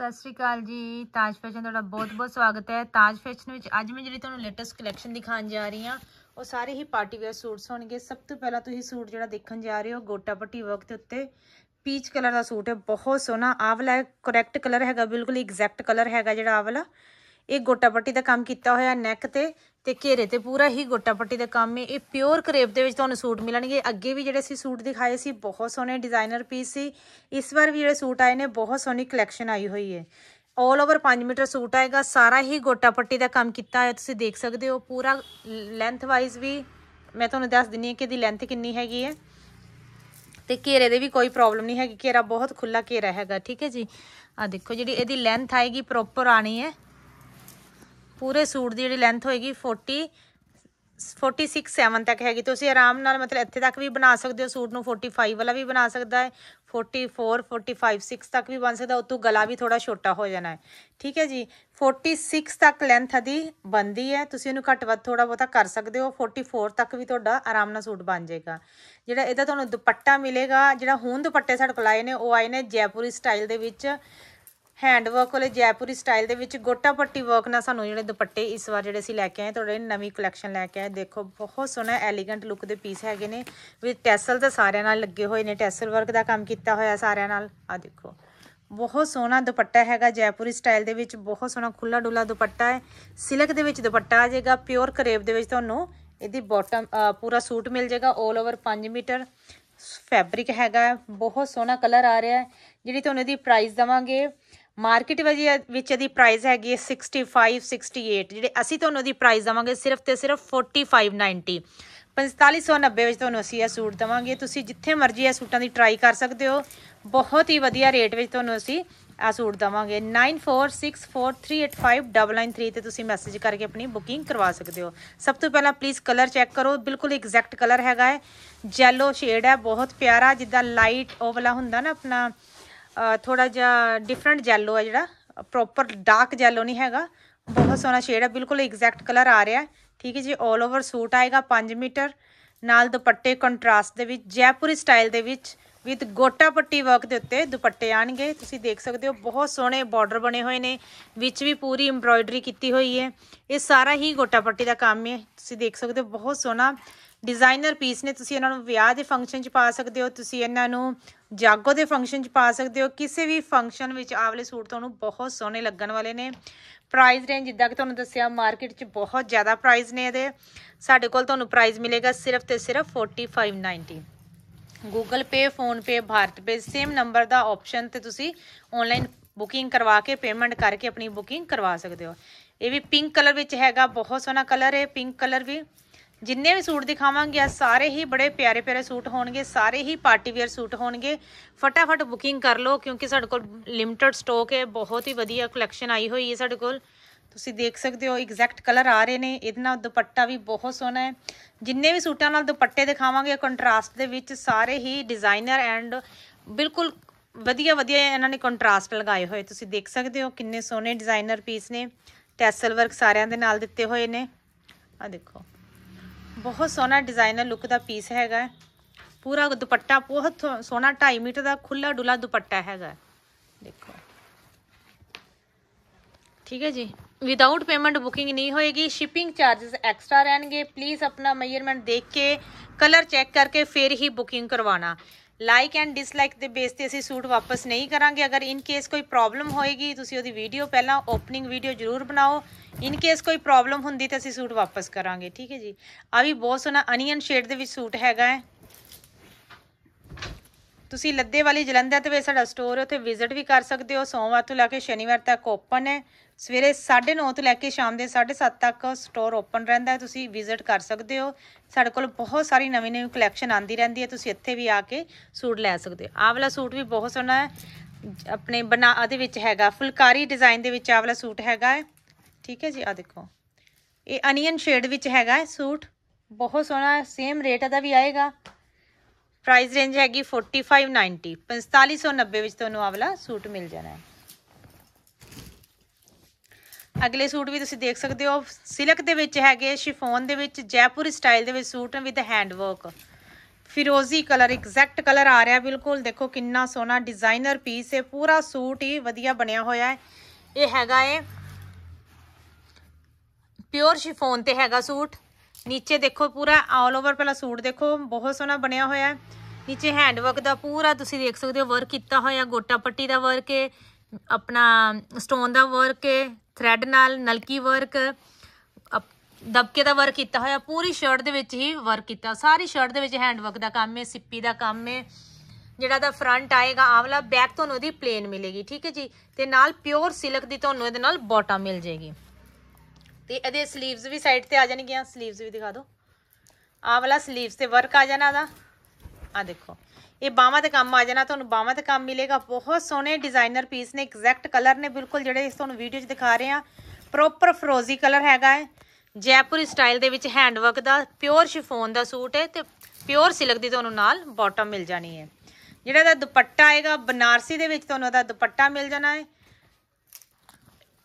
ਸਤਿ ਸ਼੍ਰੀ ਅਕਾਲ ਜੀ। ਤਾਜ ਫੈਸ਼ਨ ਤੁਹਾਡਾ ਬਹੁਤ-ਬਹੁਤ ਸਵਾਗਤ ਹੈ। ਤਾਜ ਫੈਸ਼ਨ ਵਿੱਚ ਅੱਜ ਮੈਂ ਜਿਹੜੀ ਤੁਹਾਨੂੰ ਲੇਟੈਸਟ ਕਲੈਕਸ਼ਨ ਦਿਖਾਉਣ ਜਾ ਰਹੀ ਹਾਂ, ਉਹ ਸਾਰੇ ਹੀ ਪਾਰਟੀ ਵੇਅਰ ਸੂਟਸ ਹੋਣਗੇ। ਸਭ ਤੋਂ ਪਹਿਲਾਂ ਤੁਸੀਂ ਸੂਟ ਜਿਹੜਾ ਦੇਖਣ ਜਾ ਰਹੇ ਹੋ, ਗੋਟਾ ਪੱਟੀ ਵਰਕ ਦੇ ਉੱਤੇ ਪੀਚ ਕਲਰ ਦਾ ਸੂਟ ਹੈ, ਬਹੁਤ ਸੋਹਣਾ। ਆਹ ਵਾਲਾ ਕਰੈਕਟ ਕਲਰ ਹੈਗਾ, ਬਿਲਕੁਲ ਐਗਜ਼ੈਕਟ ਕਲਰ ਹੈਗਾ ਜਿਹੜਾ ਆਹ ਵਾਲਾ। ਇਹ ਗੋਟਾ ਪੱਟੀ ਦਾ ਕੰਮ ਕੀਤਾ ਹੋਇਆ ਨੈਕ ਤੇ ਤੇ ਘੇਰੇ ਤੇ ਪੂਰਾ ਹੀ ਗੋਟਾ ਪੱਟੀ ਦਾ ਕੰਮ ਹੈ। ਇਹ ਪਿਓਰ ਕਰੇਪ ਦੇ ਵਿੱਚ ਤੁਹਾਨੂੰ ਸੂਟ ਮਿਲਣਗੇ। ਅੱਗੇ ਵੀ ਜਿਹੜੇ ਸੀ ਸੂਟ ਦਿਖਾਏ ਸੀ, ਬਹੁਤ ਸੋਹਣੇ ਡਿਜ਼ਾਈਨਰ ਪੀਸ ਸੀ। ਇਸ ਵਾਰ ਵੀ ਜਿਹੜੇ ਸੂਟ ਆਏ ਨੇ, ਬਹੁਤ ਸੋਹਣੀ ਕਲੈਕਸ਼ਨ ਆਈ ਹੋਈ ਹੈ। 올 ਓਵਰ 5 ਮੀਟਰ ਸੂਟ ਆਏਗਾ। ਸਾਰਾ ਹੀ ਗੋਟਾ ਪੱਟੀ ਦਾ ਕੰਮ ਕੀਤਾ ਹੋਇਆ, ਤੁਸੀਂ ਦੇਖ ਸਕਦੇ ਹੋ। ਪੂਰਾ ਲੈਂਥ ਵਾਈਜ਼ ਵੀ ਮੈਂ ਤੁਹਾਨੂੰ ਦੱਸ ਦਿੰਨੀ ਹਾਂ ਕਿ ਇਹਦੀ ਲੈਂਥ ਕਿੰਨੀ ਹੈਗੀ ਹੈ। ਤੇ ਘੇਰੇ ਦੇ ਵੀ ਕੋਈ ਪ੍ਰੋਬਲਮ ਨਹੀਂ ਹੈਗੀ। ਘੇਰਾ ਬਹੁਤ ਖੁੱਲਾ ਘੇਰਾ ਹੈਗਾ। ਠੀਕ ਹੈ ਜੀ? ਆ ਦੇਖੋ ਜਿਹੜੀ ਇਹਦੀ ਲੈਂਥ ਆਏਗੀ ਪ੍ਰੋਪਰ ਆਣੀ ਹੈ। ਪੂਰੇ ਸੂਟ ਦੀ ਜਿਹੜੀ ਲੈਂਥ ਹੋਏਗੀ 40 46 7 ਤੱਕ ਹੈਗੀ। ਤੁਸੀਂ ਆਰਾਮ ਨਾਲ ਮਤਲਬ ਇੱਥੇ ਤੱਕ ਵੀ ਬਣਾ ਸਕਦੇ ਹੋ। ਸੂਟ ਨੂੰ 45 ਵਾਲਾ ਵੀ ਬਣਾ ਸਕਦਾ ਹੈ। 44 45 6 ਤੱਕ ਵੀ ਬਣ ਸਕਦਾ ਉਤੋਂ ਗਲਾ ਵੀ ਥੋੜਾ ਛੋਟਾ ਹੋ ਜਾਣਾ ਹੈ। ਠੀਕ ਹੈ ਜੀ? 46 ਤੱਕ ਲੈਂਥ ਦੀ ਬੰਦੀ ਹੈ। ਤੁਸੀਂ ਇਹਨੂੰ ਘੱਟ ਵੱਧ ਥੋੜਾ ਬਹੁਤਾ ਕਰ ਸਕਦੇ ਹੋ। 44 ਤੱਕ ਵੀ ਤੁਹਾਡਾ ਆਰਾਮ ਨਾਲ ਸੂਟ ਬਣ ਜਾਏਗਾ। ਜਿਹੜਾ ਇਹਦਾ ਤੁਹਾਨੂੰ ਦੁਪੱਟਾ ਮਿਲੇਗਾ, ਜਿਹੜਾ ਹੁਣ ਦੁਪੱਟੇ ਸਾਡੇ ਕੋਲ ਆਏ ਨੇ, ਉਹ ਆਏ ਨੇ ਜੈਪੁਰੀ ਸਟਾਈਲ ਦੇ ਵਿੱਚ। ਹੈਂਡ ਵਰਕ ਵਾਲੇ ਜੈਪੁਰੀ ਸਟਾਈਲ ਦੇ ਵਿੱਚ ਗੋਟਾ ਪੱਟੀ ਵਰਕ ਨਾਲ ਸਾਨੂੰ ਜਿਹੜੇ ਦੁਪੱਟੇ ਇਸ ਵਾਰ ਜਿਹੜੇ ਅਸੀਂ ਲੈ ਕੇ ਆਏ, ਤੁਹਾਡੇ ਨਵੀਂ ਕਲੈਕਸ਼ਨ ਲੈ ਕੇ ਆਏ। ਦੇਖੋ, ਬਹੁਤ ਸੋਹਣਾ ਐਲੀਗੈਂਟ ਲੁੱਕ ਦੇ ਪੀਸ ਹੈਗੇ ਨੇ। ਵੀ ਟੈਸਲ ਤਾਂ ਸਾਰਿਆਂ ਨਾਲ ਲੱਗੇ ਹੋਏ ਨੇ, ਟੈਸਲ ਵਰਕ ਦਾ ਕੰਮ ਕੀਤਾ ਹੋਇਆ ਸਾਰਿਆਂ ਨਾਲ। ਆ ਦੇਖੋ, ਬਹੁਤ ਸੋਹਣਾ ਦੁਪੱਟਾ ਹੈਗਾ ਜੈਪੁਰੀ ਸਟਾਈਲ ਦੇ ਵਿੱਚ, ਬਹੁਤ ਸੋਹਣਾ ਖੁੱਲਾ ਡੁੱਲਾ ਦੁਪੱਟਾ ਹੈ। ਸਿਲਕ ਦੇ ਵਿੱਚ ਦੁਪੱਟਾ ਆ ਜਾਏਗਾ ਪਿਓਰ ਕਰੇਬ ਦੇ ਵਿੱਚ ਤੁਹਾਨੂੰ ਇਹਦੀ ਬਾਟਮ ਪੂਰਾ ਸੂਟ ਮਿਲ ਜਾਏਗਾ 올 ਓਵਰ 5 ਮੀਟਰ। ਫੈਬਰਿਕ ਹੈਗਾ, ਬਹੁਤ ਸੋਹਣਾ ਕਲਰ ਆ ਰਿਹਾ ਹੈ। ਜਿਹੜੀ ਤੁਹਾਨੂੰ ਇਹਦੀ ਪ੍ਰਾਈਸ ਦਵਾਂਗੇ ਮਾਰਕੀਟ ਵਿੱਚ ਇਹਦੀ ਪ੍ਰਾਈਸ ਹੈਗੀ 65 68 ਜਿਹੜੇ ਅਸੀਂ ਤੁਹਾਨੂੰ ਇਹਦੀ ਪ੍ਰਾਈਸ ਦਵਾਂਗੇ, ਸਿਰਫ ਤੇ ਸਿਰਫ 4590 4590 ਵਿੱਚ ਤੁਹਾਨੂੰ ਅਸੀਂ ਇਹ ਸੂਟ ਦਵਾਂਗੇ। ਤੁਸੀਂ ਜਿੱਥੇ ਮਰਜ਼ੀ ਇਹ ਸੂਟਾਂ ਦੀ ਟਰਾਈ ਕਰ ਸਕਦੇ ਹੋ। ਬਹੁਤ ਹੀ ਵਧੀਆ ਰੇਟ ਵਿੱਚ ਤੁਹਾਨੂੰ ਅਸੀਂ ਆ ਸੂਟ ਦਵਾਂਗੇ। 9464385993 ਤੇ ਤੁਸੀਂ ਮੈਸੇਜ ਕਰਕੇ ਆਪਣੀ ਬੁਕਿੰਗ ਕਰਵਾ ਸਕਦੇ ਹੋ। ਸਭ ਤੋਂ ਪਹਿਲਾਂ ਪਲੀਜ਼ ਕਲਰ ਚੈੱਕ ਕਰੋ। ਬਿਲਕੁਲ ਐਗਜ਼ੈਕਟ ਕਲਰ ਹੈਗਾ ਹੈ। ਜੈਲੋ ਸ਼ੇਡ ਹੈ, ਬਹੁਤ ਪਿਆਰਾ, ਜਿੱਦਾਂ ਲਾਈਟ ਉਹ ਵਾਲਾ ਹੁੰਦਾ ਨਾ ਆਪਣਾ ਥੋੜਾ ਜਿਹਾ ਡਿਫਰੈਂਟ ਜੈਲੋ ਹੈ ਜਿਹੜਾ। ਪ੍ਰੋਪਰ ਡਾਰਕ ਜੈਲੋ ਨਹੀਂ ਹੈਗਾ। ਬਹੁਤ ਸੋਹਣਾ ਸ਼ੇਡ ਹੈ ਬਿਲਕੁਲ ਐਗਜ਼ੈਕਟ ਕਲਰ ਆ ਰਿਹਾ। ਠੀਕ ਹੈ ਜੀ 올 ਓਵਰ ਸੂਟ ਆਏਗਾ 5 ਮੀਟਰ। ਨਾਲ ਦੁਪੱਟੇ ਕੰਟਰਾਸਟ ਦੇ ਵਿੱਚ, ਜੈਪੁਰੀ ਸਟਾਈਲ ਦੇ ਵਿੱਚ ਵਿਦ ਗੋਟਾ ਪੱਟੀ ਵਰਕ ਦੇ ਉੱਤੇ ਦੁਪੱਟੇ ਆਣਗੇ। ਤੁਸੀਂ ਦੇਖ ਸਕਦੇ ਹੋ, ਬਹੁਤ ਸੋਹਣੇ ਬਾਰਡਰ ਬਣੇ ਹੋਏ ਨੇ। ਵਿੱਚ ਵੀ ਪੂਰੀ ਐਮਬ੍ਰੋਇਡਰੀ ਕੀਤੀ ਹੋਈ ਹੈ। ਇਹ ਸਾਰਾ ਹੀ ਗੋਟਾ ਪੱਟੀ ਦਾ ਕੰਮ ਹੈ। ਤੁਸੀਂ ਦੇਖ ਸਕਦੇ ਹੋ, ਬਹੁਤ ਸੋਹਣਾ ਡਿਜ਼ਾਈਨਰ ਪੀਸ ਨੇ, ਤੁਸੀਂ ਇਹਨਾਂ ਨੂੰ ਵਿਆਹ ਦੇ ਫੰਕਸ਼ਨ 'ਚ ਪਾ ਸਕਦੇ ਹੋ, ਤੁਸੀਂ ਇਹਨਾਂ ਨੂੰ ਜਾਗੋ ਦੇ ਫੰਕਸ਼ਨ 'ਚ ਪਾ ਸਕਦੇ ਹੋ, ਕਿਸੇ ਵੀ ਫੰਕਸ਼ਨ ਵਿੱਚ ਆਵਲੇ ਸੂਟ ਤੁਹਾਨੂੰ ਬਹੁਤ ਸੋਹਣੇ ਲੱਗਣ ਵਾਲੇ ਨੇ। ਪ੍ਰਾਈਸ ਰੇਂਜ ਜਿੱਦਾਂ ਕਿ ਤੁਹਾਨੂੰ ਦੱਸਿਆ ਮਾਰਕੀਟ 'ਚ ਬਹੁਤ ਜ਼ਿਆਦਾ ਪ੍ਰਾਈਸ ਨੇ ਇਹਦੇ। ਸਾਡੇ ਕੋਲ ਤੁਹਾਨੂੰ ਪ੍ਰਾਈਸ ਮਿਲੇਗਾ ਸਿਰਫ ਤੇ ਸਿਰਫ 4590 Google Pay PhonePe BharatPe same number ਦਾ ਆਪਸ਼ਨ ਤੇ ਤੁਸੀਂ ਆਨਲਾਈਨ ਬੁਕਿੰਗ ਕਰਵਾ ਕੇ ਪੇਮੈਂਟ ਕਰਕੇ ਆਪਣੀ ਬੁਕਿੰਗ ਕਰਵਾ ਸਕਦੇ ਹੋ। ਇਹ ਵੀ ਪਿੰਕ ਕਲਰ ਵਿੱਚ ਹੈਗਾ, ਬਹੁਤ ਸੋਹਣਾ ਕਲਰ ਹੈ ਪਿੰਕ ਕਲਰ ਵੀ। ਜਿੰਨੇ ਵੀ ਸੂਟ ਦਿਖਾਵਾਂਗੇ ਸਾਰੇ ਹੀ ਬੜੇ ਪਿਆਰੇ ਪਿਆਰੇ ਸੂਟ ਹੋਣਗੇ, ਸਾਰੇ ਹੀ ਪਾਰਟੀ ਵੇਅਰ ਸੂਟ ਹੋਣਗੇ। ਫਟਾਫਟ ਬੁਕਿੰਗ ਕਰ ਲਓ, ਕਿਉਂਕਿ ਸਾਡੇ ਕੋਲ ਲਿਮਟਿਡ ਸਟਾਕ ਹੈ, ਬਹੁਤ ਹੀ ਵਧੀਆ ਕਲੈਕਸ਼ਨ ਆਈ ਹੋਈ ਹੈ ਸਾਡੇ ਕੋਲ। ਤੁਸੀਂ ਦੇਖ ਸਕਦੇ ਹੋ ਐਗਜ਼ੈਕਟ ਕਲਰ ਆ ਰਹੇ ਨੇ, ਇਹਦੇ ਨਾਲ ਦੁਪੱਟਾ ਵੀ ਬਹੁਤ ਸੋਹਣਾ ਹੈ। ਜਿੰਨੇ ਵੀ ਸੂਟਾਂ ਨਾਲ ਦੁਪੱਟੇ ਦਿਖਾਵਾਂਗੇ ਕੰਟਰਾਸਟ ਦੇ ਵਿੱਚ ਸਾਰੇ ਹੀ ਡਿਜ਼ਾਈਨਰ ਐਂਡ ਬਿਲਕੁਲ ਵਧੀਆ ਵਧੀਆ ਇਹਨਾਂ ਨੇ ਕੰਟਰਾਸਟ ਲਗਾਏ ਹੋਏ। ਤੁਸੀਂ ਦੇਖ ਸਕਦੇ ਹੋ, ਕਿੰਨੇ ਸੋਹਣੇ ਡਿਜ਼ਾਈਨਰ ਪੀਸ ਨੇ ਟੈਸਲ ਵਰਕ ਸਾਰਿਆਂ ਦੇ ਨਾਲ ਦਿੱਤੇ ਹੋਏ ਨੇ। ਆ ਦੇਖੋ। ਬਹੁਤ ਸੋਹਣਾ ਡਿਜ਼ਾਈਨਰ ਲੁੱਕ ਦਾ ਪੀਸ ਹੈਗਾ। ਪੂਰਾ ਦੁਪੱਟਾ, ਬਹੁਤ ਸੋਹਣਾ 2.5 ਮੀਟਰ ਦਾ ਖੁੱਲਾ ਡੁਲਾ ਦੁਪੱਟਾ ਹੈਗਾ। ਦੇਖੋ। ਠੀਕ ਹੈ ਜੀ। ਵਿਦਆਊਟ ਪੇਮੈਂਟ ਬੁਕਿੰਗ ਨਹੀਂ ਹੋਏਗੀ ਸ਼ਿਪਿੰਗ ਚਾਰजेस ਐਕਸਟਰਾ ਰਹਿਣਗੇ। ਪਲੀਜ਼ ਆਪਣਾ ਮੈਜ਼ਰਮੈਂਟ ਦੇਖ ਕੇ ਕਲਰ ਚੈੱਕ ਕਰਕੇ ਫਿਰ ਹੀ ਬੁਕਿੰਗ ਕਰਵਾਉਣਾ। ਲਾਈਕ ਐਂਡ ਡਿਸਲਾਈਕ ਦੇ ਬੇਸ ਤੇ ਅਸੀਂ ਸੂਟ ਵਾਪਸ ਨਹੀਂ ਕਰਾਂਗੇ। ਅਗਰ ਇਨ ਕੇਸ ਕੋਈ ਪ੍ਰੋਬਲਮ ਹੋਏਗੀ, ਤੁਸੀਂ ਉਹਦੀ ਵੀਡੀਓ ਪਹਿਲਾਂ ਓਪਨਿੰਗ ਵੀਡੀਓ ਜ਼ਰੂਰ ਬਣਾਓ। ਇਨ ਕੇਸ ਕੋਈ ਪ੍ਰੋਬਲਮ ਹੁੰਦੀ ਤਾਂ ਅਸੀਂ ਸੂਟ ਵਾਪਸ ਕਰਾਂਗੇ, ਠੀਕ ਹੈ ਜੀ? ਆ ਵੀ ਬਹੁਤ ਸੋਹਣਾ ਅਨੀਅਨ ਸ਼ੇਡ ਦੇ ਵਿੱਚ ਸੂਟ ਹੈਗਾ ਹੈ। ਤੁਸੀਂ ਲੱਦੇ ਵਾਲੀ ਜਲੰਧਰ ਤੇ ਵੇ ਸਾਡਾ ਸਟੋਰ ਹੈ, ਉੱਥੇ ਵਿਜ਼ਿਟ ਵੀ ਕਰ ਸਕਦੇ ਹੋ। ਸੋਮਵਾਰ ਤੋਂ ਲੈ ਕੇ ਸ਼ਨੀਵਾਰ ਤੱਕ ਓਪਨ ਹੈ। ਸਵੇਰੇ 9:30 ਤੋਂ ਲੈ ਕੇ ਸ਼ਾਮ ਦੇ 7:30 ਤੱਕ ਸਟੋਰ ਓਪਨ ਰਹਿੰਦਾ ਹੈ। ਤੁਸੀਂ ਵਿਜ਼ਿਟ ਕਰ ਸਕਦੇ ਹੋ। ਸਾਡੇ ਕੋਲ ਬਹੁਤ ਸਾਰੀ ਨਵੀਂ ਨਵੀਂ ਕਲੈਕਸ਼ਨ ਆਂਦੀ ਰਹਿੰਦੀ ਹੈ। ਤੁਸੀਂ ਇੱਥੇ ਵੀ ਆ ਕੇ ਸੂਟ ਲੈ ਸਕਦੇ ਹੋ। ਆਹ ਵਾਲਾ ਸੂਟ ਵੀ ਬਹੁਤ ਸੋਹਣਾ ਹੈ। ਆਪਣੇ ਬਣਾ ਦੇ ਵਿੱਚ ਹੈਗਾ, ਫੁਲਕਾਰੀ ਡਿਜ਼ਾਈਨ ਦੇ ਵਿੱਚ ਆਹ ਵਾਲਾ ਸੂਟ ਹੈਗਾ ਹੈ। ਠੀਕ ਹੈ ਜੀ ਆ ਦੇਖੋ। ਇਹ ਅਨੀਅਨ ਸ਼ੇਡ ਵਿੱਚ ਹੈਗਾ ਹੈ ਸੂਟ। ਬਹੁਤ ਸੋਹਣਾ ਸੇਮ ਰੇਟ ਦਾ ਵੀ ਆਏਗਾ। ਪ੍ਰਾਈਸ ਰੇਂਜ ਹੈਗੀ 4590 4590 ਵਿੱਚ ਤੁਹਾਨੂੰ ਆਵਲਾ ਸੂਟ ਮਿਲ ਜਾਣਾ ਹੈ। ਅਗਲੇ ਸੂਟ ਵੀ ਤੁਸੀਂ ਦੇਖ ਸਕਦੇ ਹੋ। ਸਿਲਕ ਦੇ ਵਿੱਚ ਹੈਗੇ ਸ਼ਿਫੋਨ ਦੇ ਵਿੱਚ, ਜੈਪੁਰੀ ਸਟਾਈਲ ਦੇ ਵਿੱਚ ਸੂਟ ਵਿਦ ਹੈਂਡ ਵਰਕ ਫਿਰੋਜ਼ੀ ਕਲਰ ਐਗਜ਼ੈਕਟ ਕਲਰ ਆ ਰਿਹਾ ਬਿਲਕੁਲ। ਦੇਖੋ ਕਿੰਨਾ ਸੋਹਣਾ ਡਿਜ਼ਾਈਨਰ ਪੀਸ ਹੈ। ਪੂਰਾ ਸੂਟ ਹੀ ਵਧੀਆ ਬਣਿਆ ਹੋਇਆ ਹੈ। ਇਹ ਹੈਗਾ ਏ ਪਿਓਰ ਸ਼ਿਫੋਨ ਤੇ ਹੈਗਾ ਸੂਟ। ਨੀਚੇ ਦੇਖੋ ਪੂਰਾ ਆਲ ਓਵਰ ਪਹਿਲਾ ਸੂਟ ਦੇਖੋ, ਬਹੁਤ ਸੋਹਣਾ ਬਣਿਆ ਹੋਇਆ ਹੈ। ਨੀਚੇ ਹੈਂਡ ਵਰਕ ਦਾ ਪੂਰਾ ਤੁਸੀਂ ਦੇਖ ਸਕਦੇ ਹੋ। ਵਰਕ ਕੀਤਾ ਹੋਇਆ ਗੋਟਾ ਪੱਟੀ ਦਾ ਵਰਕ ਹੈ। ਆਪਣਾ ਸਟੋਨ ਦਾ ਵਰਕ ਹੈ ਥਰੈਡ ਨਾਲ ਨਲਕੀ ਵਰਕ ਦਬਕੇ ਦਾ ਵਰਕ ਕੀਤਾ ਹੋਇਆ, ਪੂਰੀ ਸ਼ਰਟ ਦੇ ਵਿੱਚ ਹੀ ਵਰਕ ਕੀਤਾ। ਸਾਰੀ ਸ਼ਰਟ ਦੇ ਵਿੱਚ ਹੈਂਡ ਵਰਕ ਦਾ ਕੰਮ ਹੈ, ਸਿੱਪੀ ਦਾ ਕੰਮ ਹੈ, ਜਿਹੜਾ ਦਾ ਫਰੰਟ ਆਏਗਾ ਆਵਲਾ ਬੈਕ ਤੁਹਾਨੂੰ ਉਹਦੀ ਪਲੇਨ ਮਿਲੇਗੀ, ਠੀਕ ਹੈ ਜੀ? ਤੇ ਨਾਲ ਪਿਓਰ ਸਿਲਕ ਦੀ ਤੁਹਾਨੂੰ ਇਹਦੇ ਨਾਲ ਬੋਟਮ ਮਿਲ ਜਾਏਗੀ। ਤੇ ਇਹਦੇ 슬ੀਵਸ ਵੀ ਸਾਈਡ ਤੇ ਆ ਜਾਣਗੀਆਂ 슬ੀਵਸ ਵੀ ਦਿਖਾ ਦਿਓ। ਆਹ ਵਾਲਾ 슬ੀਵਸ ਤੇ ਵਰਕ ਆ ਜਾਣਾ ਦਾ ਆ ਦੇਖੋ। ਇਹ ਬਾਹਾਂ ਤੇ ਕੰਮ ਆ ਜਾਣਾ, ਤੁਹਾਨੂੰ ਬਾਹਾਂ ਤੇ ਕੰਮ ਮਿਲੇਗਾ। ਬਹੁਤ ਸੋਹਣੇ ਡਿਜ਼ਾਈਨਰ ਪੀਸ ਨੇ ਐਗਜ਼ੈਕਟ ਕਲਰ ਨੇ, ਬਿਲਕੁਲ ਜਿਹੜੇ ਇਸ ਤੁਹਾਨੂੰ ਵੀਡੀਓ 'ਚ ਦਿਖਾ ਰਹੇ ਆ ਪ੍ਰੋਪਰ ਫਰੋਜ਼ੀ ਕਲਰ ਹੈਗਾ ਹੈ। ਜੈਪੁਰੀ ਸਟਾਈਲ ਦੇ ਵਿੱਚ ਹੈਂਡਵਰਕ ਦਾ ਪਿਓਰ ਸ਼ਿਫੋਨ ਦਾ ਸੂਟ ਹੈ ਤੇ ਪਿਓਰ ਸਿਲਕ ਦੀ ਤੁਹਾਨੂੰ ਨਾਲ ਬਾਟਮ ਮਿਲ ਜਾਣੀ ਹੈ। ਜਿਹੜਾ ਦਾ ਦੁਪੱਟਾ ਆਏਗਾ, ਬਨਾਰਸੀ ਦੇ ਵਿੱਚ ਤੁਹਾਨੂੰ ਉਹਦਾ ਦੁਪੱਟਾ ਮਿਲ ਜਾਣਾ ਹੈ।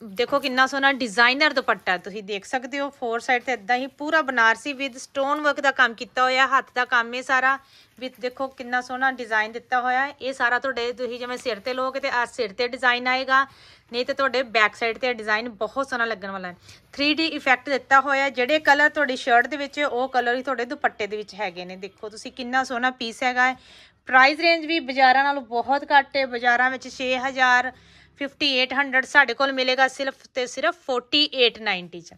ਦੇਖੋ ਕਿੰਨਾ ਸੋਹਣਾ ਡਿਜ਼ਾਈਨਰ ਦੁਪੱਟਾ ਤੁਸੀਂ ਦੇਖ ਸਕਦੇ ਹੋ ਫੋਰ ਸਾਈਡ ਤੇ ਇਦਾਂ ਹੀ ਪੂਰਾ ਬਨਾਰਸੀ ਵਿਦ ਸਟੋਨ ਵਰਕ ਦਾ ਕੰਮ ਕੀਤਾ ਹੋਇਆ, ਹੱਥ ਦਾ ਕੰਮ ਹੈ ਸਾਰਾ ਵਿਦ ਦੇਖੋ ਕਿੰਨਾ ਸੋਹਣਾ ਡਿਜ਼ਾਈਨ ਦਿੱਤਾ ਹੋਇਆ ਹੈ, ਇਹ ਸਾਰਾ ਤੁਹਾਡੇ ਤੁਸੀਂ ਜਿਵੇਂ ਸਿਰ ਤੇ ਲੋਗੇ ਤੇ ਆ ਸਿਰ ਤੇ ਡਿਜ਼ਾਈਨ ਆਏਗਾ, ਨਹੀਂ ਤੇ ਤੁਹਾਡੇ ਬੈਕ ਸਾਈਡ ਤੇ ਡਿਜ਼ਾਈਨ ਬਹੁਤ ਸੋਹਣਾ ਲੱਗਣ ਵਾਲਾ ਹੈ। 3D ਇਫੈਕਟ ਦਿੱਤਾ ਹੋਇਆ ਜਿਹੜੇ ਕਲਰ ਤੁਹਾਡੀ ਸ਼ਰਟ ਦੇ ਵਿੱਚ, ਉਹ ਕਲਰ ਹੀ ਤੁਹਾਡੇ ਦੁਪੱਟੇ ਦੇ ਵਿੱਚ ਹੈਗੇ ਨੇ, ਦੇਖੋ ਤੁਸੀਂ ਕਿੰਨਾ ਸੋਹਣਾ ਪੀਸ ਹੈਗਾ ਹੈ। ਪ੍ਰਾਈਸ ਰੇਂਜ ਵੀ ਬਾਜ਼ਾਰਾਂ ਨਾਲੋਂ ਬਹੁਤ ਘੱਟ ਹੈ, ਬਾਜ਼ਾਰਾਂ ਵਿੱਚ 6000 5800 ਸਾਡੇ ਕੋਲ ਮਿਲੇਗਾ ਸਿਰਫ ਤੇ ਸਿਰਫ 4890 ਚ।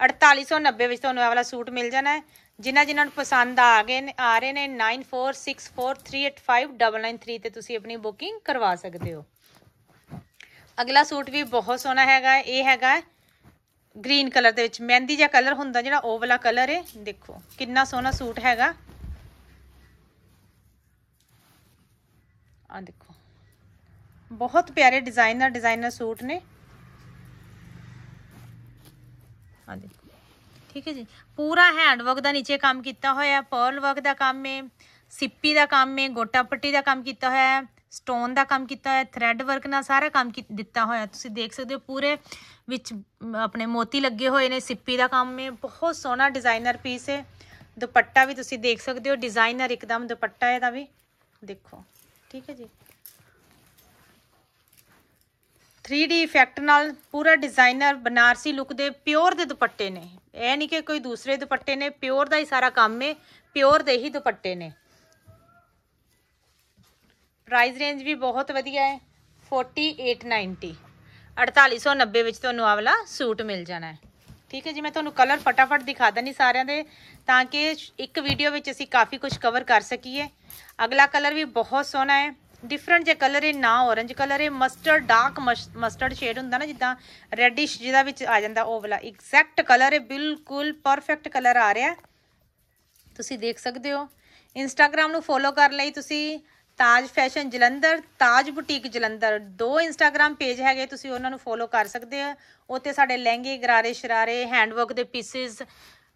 4890 ਵਿੱਚ ਤੁਹਾਨੂੰ ਇਹ ਵਾਲਾ ਸੂਟ ਮਿਲ ਜਾਣਾ ਹੈ। ਜਿਨ੍ਹਾਂ ਜਿਨ੍ਹਾਂ ਨੂੰ ਪਸੰਦ ਆ ਗਏ ਨੇ, ਆ ਰਹੇ ਨੇ 9464385993 ਤੇ ਤੁਸੀਂ ਆਪਣੀ ਬੁਕਿੰਗ ਕਰਵਾ ਸਕਦੇ ਹੋ। ਅਗਲਾ ਸੂਟ ਵੀ ਬਹੁਤ ਸੋਹਣਾ ਹੈਗਾ ਇਹ ਹੈਗਾ ਗ੍ਰੀਨ ਕਲਰ ਦੇ ਵਿੱਚ। ਮਹਿੰਦੀ ਜਿਹਾ ਕਲਰ ਹੁੰਦਾ ਜਿਹੜਾ, ਉਹ ਵਾਲਾ ਕਲਰ ਹੈ। ਦੇਖੋ, ਕਿੰਨਾ ਸੋਹਣਾ ਸੂਟ ਹੈਗਾ। ਆ ਦੇਖੋ। ਬਹੁਤ ਪਿਆਰੇ ਡਿਜ਼ਾਈਨਰ ਡਿਜ਼ਾਈਨਰ ਸੂਟ ਨੇ। ਆ ਦੇਖੋ। ਠੀਕ ਹੈ ਜੀ। ਪੂਰਾ ਹੈਂਡ ਵਰਕ ਦਾ ਨੀਚੇ ਕੰਮ ਕੀਤਾ ਹੋਇਆ ਪਰਲ ਵਰਕ ਦਾ ਕੰਮ ਹੈ, ਸਿੱਪੀ ਦਾ ਕੰਮ ਹੈ, ਗੋਟਾ ਪੱਟੀ ਦਾ ਕੰਮ ਕੀਤਾ ਹੋਇਆ ਹੈ ਸਟੋਨ ਦਾ ਕੰਮ ਕੀਤਾ ਹੋਇਆ ਥ੍ਰੈਡ ਵਰਕ ਨਾਲ ਸਾਰਾ ਕੰਮ ਦਿੱਤਾ ਹੋਇਆ ਤੁਸੀਂ ਦੇਖ ਸਕਦੇ ਹੋ ਪੂਰੇ ਵਿੱਚ ਆਪਣੇ ਮੋਤੀ ਲੱਗੇ ਹੋਏ ਨੇ, ਸਿੱਪੀ ਦਾ ਕੰਮ ਹੈ, ਬਹੁਤ ਸੋਹਣਾ ਡਿਜ਼ਾਈਨਰ ਪੀਸ ਹੈ। ਦੁਪੱਟਾ ਵੀ ਤੁਸੀਂ ਦੇਖ ਸਕਦੇ ਹੋ ਡਿਜ਼ਾਈਨਰ ਇੱਕਦਮ ਦੁਪੱਟਾ ਇਹਦਾ ਵੀ। ਦੇਖੋ। ਠੀਕ ਹੈ ਜੀ। 3D ਇਫੈਕਟ ਨਾਲ ਪੂਰਾ ਡਿਜ਼ਾਈਨਰ ਬਨਾਰਸੀ ਲੁੱਕ ਦੇ ਪਿਓਰ ਦੇ ਦੁਪੱਟੇ ਨੇ। ਇਹ ਨਹੀਂ ਕਿ ਕੋਈ ਦੂਸਰੇ ਦੁਪੱਟੇ ਨੇ ਪਿਓਰ ਦਾ ਹੀ ਸਾਰਾ ਕੰਮ ਹੈ ਪਿਓਰ ਦੇ ਹੀ ਦੁਪੱਟੇ ਨੇ। ਪ੍ਰਾਈਸ ਰੇਂਜ ਵੀ ਬਹੁਤ ਵਧੀਆ ਹੈ 4890 4890 ਵਿੱਚ ਤੁਹਾਨੂੰ ਆ ਵਾਲਾ ਸੂਟ ਮਿਲ ਜਾਣਾ ਹੈ। ਠੀਕ ਹੈ ਜੀ, ਮੈਂ ਤੁਹਾਨੂੰ ਕਲਰ ਫਟਾਫਟ ਦਿਖਾ ਦਣੀ ਸਾਰਿਆਂ ਦੇ, ਤਾਂ ਕਿ ਇੱਕ ਵੀਡੀਓ ਵਿੱਚ ਅਸੀਂ ਕਾਫੀ ਕੁਝ ਕਵਰ ਕਰ ਸਕੀਏ। ਅਗਲਾ ਕਲਰ ਵੀ ਬਹੁਤ ਸੋਹਣਾ ਹੈ। ਡਿਫਰੈਂਟ ਜੇ ਕਲਰ ਹੈ ਨਾ ਔਰੰਜ ਕਲਰ ਹੈ ਮਸਟਰਡ ਡਾਰਕ ਮਸਟਰਡ ਸ਼ੇਡ ਹੁੰਦਾ ਨਾ, ਜਿੱਦਾਂ ਰੈਡਿਸ਼ ਜਿਹਦਾ ਵਿੱਚ ਆ ਜਾਂਦਾ ਉਹ ਵਾਲਾ। ਐਗਜ਼ੈਕਟ ਕਲਰ ਹੈ ਬਿਲਕੁਲ ਪਰਫੈਕਟ ਕਲਰ ਆ ਰਿਹਾ। ਤੁਸੀਂ ਦੇਖ ਸਕਦੇ ਹੋ। ਇੰਸਟਾਗ੍ਰam ਨੂੰ ਫੋਲੋ ਕਰਨ ਲਈ ਤੁਸੀਂ। Taj fashion Jalandhar, Taj boutique Jalandhar. ਦੋ ਇੰਸਟਾਗ੍ਰam ਪੇਜ ਹੈਗੇ, ਤੁਸੀਂ ਉਹਨਾਂ ਨੂੰ ਫੋਲੋ ਕਰ ਸਕਦੇ ਆ ਉੱਤੇ ਸਾਡੇ ਲਹਿੰਗੇ, ਗਰਾਰੇ, ਸ਼ਰਾਰੇ ਹੈਂਡਵਰਕ ਦੇ ਪੀਸਿਸ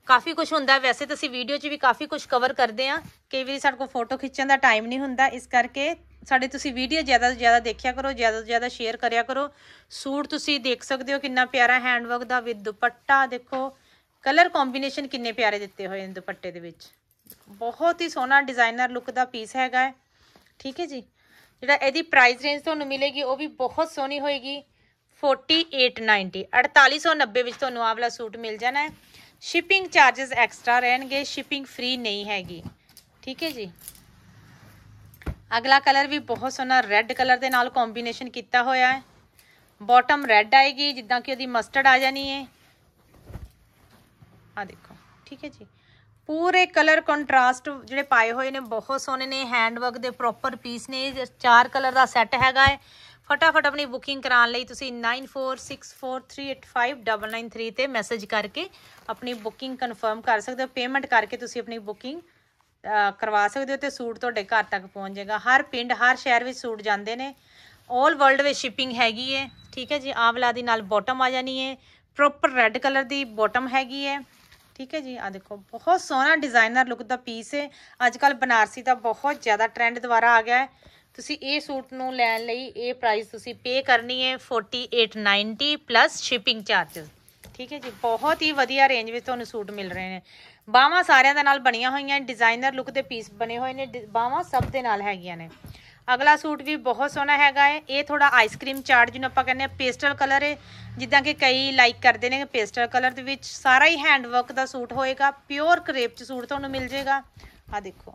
ਕਾਫੀ ਕੁਝ ਹੁੰਦਾ। ਵੈਸੇ ਤਾਂ ਅਸੀਂ ਵੀਡੀਓ 'ਚ ਵੀ ਕਾਫੀ ਕੁਝ ਕਵਰ ਕਰਦੇ ਆ ਕਈ ਵਾਰੀ ਸਾਡੇ ਕੋਲ ਫੋਟੋ ਖਿੱਚਣ ਦਾ ਟਾਈਮ ਨਹੀਂ ਹੁੰਦਾ। ਇਸ ਕਰਕੇ ਸਾਡੇ ਤੁਸੀਂ ਵੀਡੀਓ ਜ਼ਿਆਦਾ ਤੋਂ ਜ਼ਿਆਦਾ ਦੇਖਿਆ ਕਰੋ, ਜ਼ਿਆਦਾ ਤੋਂ ਜ਼ਿਆਦਾ ਸ਼ੇਅਰ ਕਰਿਆ ਕਰੋ। ਸੂਟ ਤੁਸੀਂ ਦੇਖ ਸਕਦੇ ਹੋ ਕਿੰਨਾ ਪਿਆਰਾ ਹੈਂਡਵਰਕ ਦਾ ਵਿਦ ਦੁਪੱਟਾ, ਦੇਖੋ। ਕਲਰ ਕੰਬੀਨੇਸ਼ਨ ਕਿੰਨੇ ਪਿਆਰੇ ਦਿੱਤੇ ਹੋਏ ਨੇ ਦੁਪੱਟੇ ਦੇ ਵਿੱਚ। ਬਹੁਤ ਹੀ ਸੋਹਣਾ ਡਿਜ਼ਾਈਨਰ ਲੁੱਕ ਦਾ ਪੀਸ ਹੈਗਾ ਠੀਕ ਹੈ ਜੀ? ਜਿਹੜਾ ਇਹਦੀ ਪ੍ਰਾਈਸ ਰੇਂਜ ਤੁਹਾਨੂੰ ਮਿਲੇਗੀ, ਉਹ ਵੀ ਬਹੁਤ ਸੋਹਣੀ ਹੋਏਗੀ। 4890 4890 ਵਿੱਚ ਤੁਹਾਨੂੰ ਆਹ ਵਾਲਾ ਸੂਟ ਮਿਲ ਜਾਣਾ ਹੈ। ਸ਼ਿਪਿੰਗ ਚਾਰजेस ਐਕਸਟਰਾ ਰਹਿਣਗੇ ਸ਼ਿਪਿੰਗ ਫ੍ਰੀ ਨਹੀਂ ਹੈਗੀ। ਠੀਕ ਹੈ ਜੀ? ਅਗਲਾ ਕਲਰ ਵੀ ਬਹੁਤ ਸੋਹਣਾ ਰੈੱਡ ਕਲਰ ਦੇ ਨਾਲ ਕੰਬੀਨੇਸ਼ਨ ਕੀਤਾ ਹੋਇਆ ਹੈ ਬਾਟਮ ਰੈੱਡ ਆਏਗੀ ਜਿੱਦਾਂ ਕਿ ਉਹਦੀ ਮਸਟਰਡ ਆ ਜਾਣੀ ਹੈ ਆ ਦੇਖੋ ਠੀਕ ਹੈ ਜੀ ਪੂਰੇ ਕਲਰ ਕੰਟਰਾਸਟ ਜਿਹੜੇ ਪਾਏ ਹੋਏ ਨੇ ਬਹੁਤ ਸੋਹਣੇ ਨੇ ਹੈਂਡਵਰਕ ਦੇ ਪ੍ਰੋਪਰ ਪੀਸ ਨੇ ਚਾਰ ਕਲਰ ਦਾ ਸੈੱਟ ਹੈਗਾ ਹੈ ਫਟਾਫਟ ਆਪਣੀ ਬੁਕਿੰਗ ਕਰਾਉਣ ਲਈ ਤੁਸੀਂ 9464385993 ਤੇ ਮੈਸੇਜ ਕਰਕੇ ਆਪਣੀ ਬੁਕਿੰਗ ਕਨਫਰਮ ਕਰ ਸਕਦੇ ਹੋ ਪੇਮੈਂਟ ਕਰਕੇ ਤੁਸੀਂ ਆਪਣੀ ਬੁਕਿੰਗ ਕਰਵਾ ਸਕਦੇ ਹੋ ਤੇ ਸੂਟ ਤੁਹਾਡੇ ਘਰ ਤੱਕ ਪਹੁੰਚ ਜਾਏਗਾ। ਹਰ ਪਿੰਡ, ਹਰ ਸ਼ਹਿਰ ਵਿੱਚ ਸੂਟ ਜਾਂਦੇ ਨੇ। 올 ਵਰਲਡ ਵਿੱਚ ਸ਼ਿਪਿੰਗ ਹੈਗੀ ਹੈ ਠੀਕ ਹੈ ਜੀ ਆਵਲਾ ਦੀ ਨਾਲ ਬਾਟਮ ਆ ਜਾਣੀ ਹੈ ਪ੍ਰੋਪਰ ਰੈੱਡ ਕਲਰ ਦੀ ਬਾਟਮ ਹੈਗੀ ਹੈ ਠੀਕ ਹੈ ਜੀ ਆ ਦੇਖੋ, ਬਹੁਤ ਸੋਹਣਾ ਡਿਜ਼ਾਈਨਰ ਲੁੱਕ ਦਾ ਪੀਸ ਹੈ ਅੱਜ ਕੱਲ ਬਨਾਰਸੀ ਦਾ ਬਹੁਤ ਜ਼ਿਆਦਾ ਟ੍ਰੈਂਡ ਦੁਆਰਾ ਆ ਗਿਆ ਤੁਸੀਂ ਇਹ ਸੂਟ ਨੂੰ ਲੈਣ ਲਈ ਇਹ ਪ੍ਰਾਈਸ ਤੁਸੀਂ ਪੇ ਕਰਨੀ ਹੈ 4890 ਪਲੱਸ ਸ਼ਿਪਿੰਗ ਚਾਰजेस ਠੀਕ ਹੈ ਜੀ, ਬਹੁਤ ਹੀ ਵਧੀਆ ਰੇਂਜ ਵਿੱਚ ਤੁਹਾਨੂੰ ਸੂਟ ਮਿਲ ਰਹੇ ਨੇ। ਬਾਹਾਂ ਸਾਰਿਆਂ ਦੇ ਨਾਲ ਬਣੀਆਂ ਹੋਈਆਂ ਡਿਜ਼ਾਈਨਰ ਲੁੱਕ ਦੇ ਪੀਸ ਬਣੇ ਹੋਏ ਨੇ ਬਾਹਾਂ ਸਭ ਦੇ ਨਾਲ ਹੈਗੀਆਂ ਨੇ। ਅਗਲਾ ਸੂਟ ਵੀ ਬਹੁਤ ਸੋਹਣਾ ਹੈਗਾ ਹੈ ਇਹ ਥੋੜਾ ਆਈਸਕ੍ਰੀਮ ਚਾਰਟ ਜਿਹਨੂੰ ਆਪਾਂ ਕਹਿੰਦੇ ਆ ਪੇਸਟਲ ਕਲਰ ਹੈ ਜਿੱਦਾਂ ਕਿ ਕਈ ਲਾਈਕ ਕਰਦੇ ਨੇ ਪੇਸਟਲ ਕਲਰ ਦੇ ਵਿੱਚ ਸਾਰਾ ਹੀ ਹੈਂਡ ਵਰਕ ਦਾ ਸੂਟ ਹੋਏਗਾ ਪਿਓਰ ਕਰੇਪ ਚ ਸੂਟ ਤੁਹਾਨੂੰ ਮਿਲ ਜਾਏਗਾ। ਆ ਦੇਖੋ,